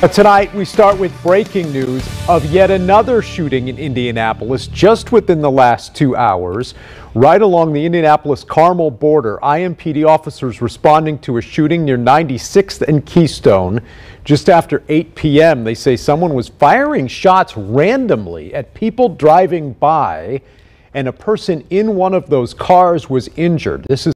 Uh, tonight, we start with breaking news of yet another shooting in Indianapolis just within the last two hours. Right along the Indianapolis Carmel border, IMPD officers responding to a shooting near 96th and Keystone. Just after 8 p.m., they say someone was firing shots randomly at people driving by, and a person in one of those cars was injured. This is